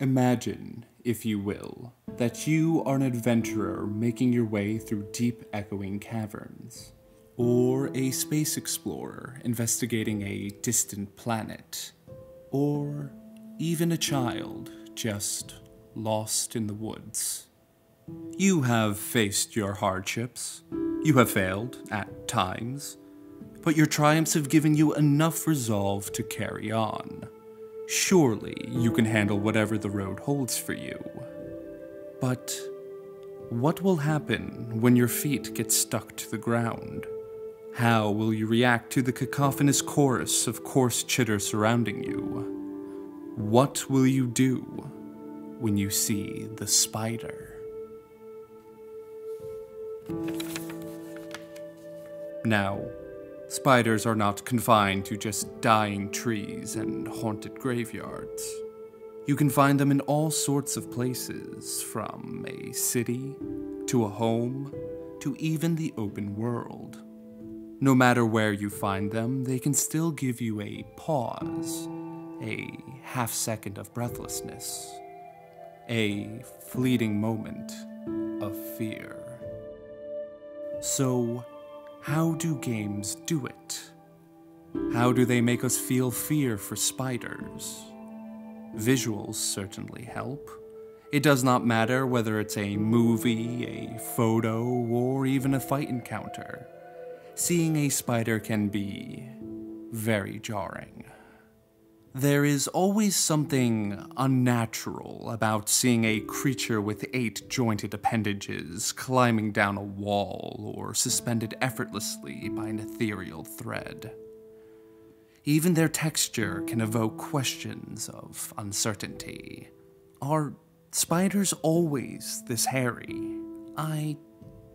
Imagine, if you will, that you are an adventurer making your way through deep echoing caverns, or a space explorer investigating a distant planet, or even a child just lost in the woods. You have faced your hardships. You have failed, at times. But your triumphs have given you enough resolve to carry on. Surely you can handle whatever the road holds for you. But what will happen when your feet get stuck to the ground? How will you react to the cacophonous chorus of coarse chitter surrounding you? What will you do when you see the spider? Now, spiders are not confined to just dying trees and haunted graveyards. You can find them in all sorts of places, from a city to a home to even the open world. No matter where you find them, they can still give you a pause, a half second of breathlessness, a fleeting moment of fear. So, how do games do it? How do they make us feel fear for spiders? Visuals certainly help. It does not matter whether it's a movie, a photo, or even a fight encounter. Seeing a spider can be very jarring. There is always something unnatural about seeing a creature with eight jointed appendages climbing down a wall or suspended effortlessly by an ethereal thread. Even their texture can evoke questions of uncertainty. Are spiders always this hairy? I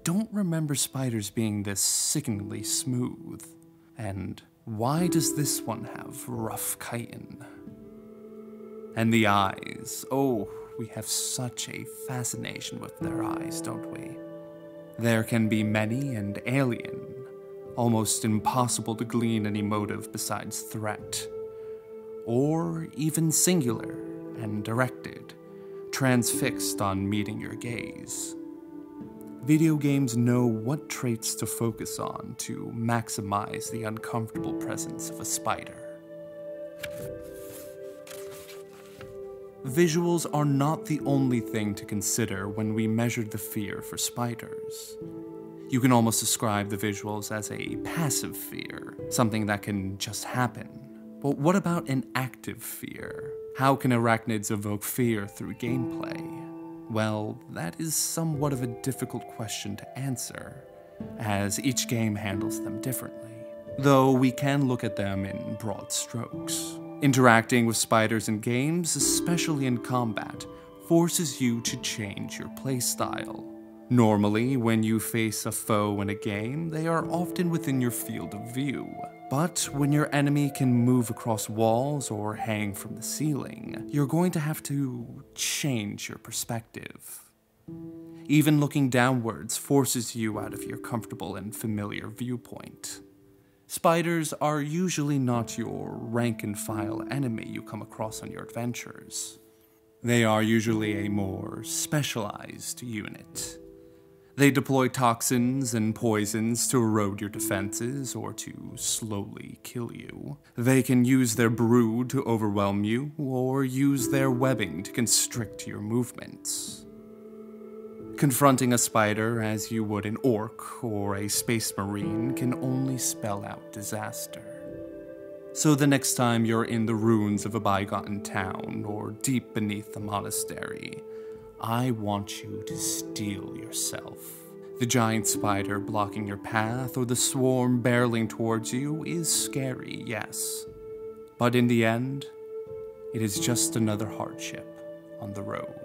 don't remember spiders being this sickeningly smooth. And why does this one have rough chitin? And the eyes. Oh, we have such a fascination with their eyes, don't we? There can be many and alien, almost impossible to glean any motive besides threat. Or even singular and directed, transfixed on meeting your gaze. Video games know what traits to focus on to maximize the uncomfortable presence of a spider. Visuals are not the only thing to consider when we measure the fear for spiders. You can almost describe the visuals as a passive fear, something that can just happen. But what about an active fear? How can arachnids evoke fear through gameplay? Well, that is somewhat of a difficult question to answer, as each game handles them differently. Though we can look at them in broad strokes. Interacting with spiders in games, especially in combat, forces you to change your playstyle. Normally, when you face a foe in a game, they are often within your field of view. But when your enemy can move across walls or hang from the ceiling, you're going to have to change your perspective. Even looking downwards forces you out of your comfortable and familiar viewpoint. Spiders are usually not your rank and file enemy you come across on your adventures. They are usually a more specialized unit. They deploy toxins and poisons to erode your defenses or to slowly kill you. They can use their brood to overwhelm you, or use their webbing to constrict your movements. Confronting a spider as you would an orc or a space marine can only spell out disaster. So the next time you're in the ruins of a bygone town or deep beneath the monastery, I want you to steel yourself. The giant spider blocking your path or the swarm barreling towards you is scary, yes. But in the end, it is just another hardship on the road.